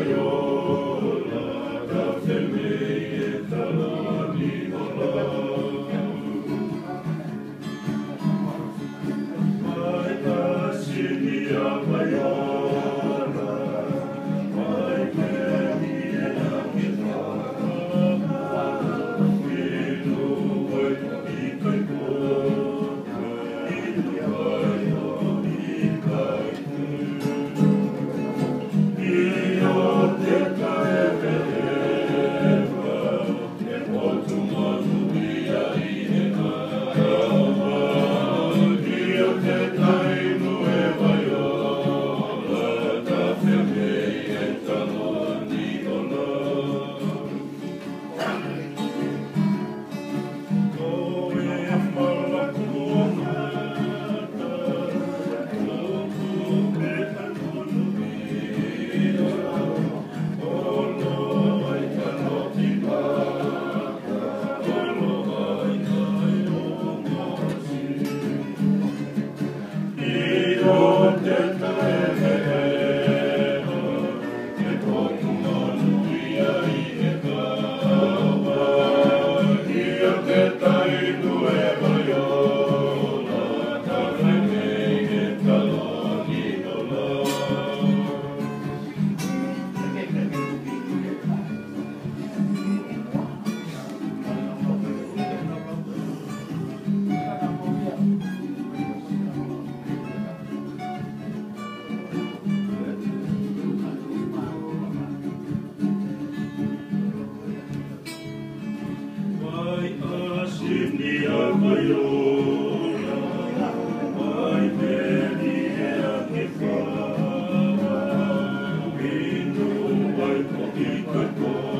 하여 Senhor. que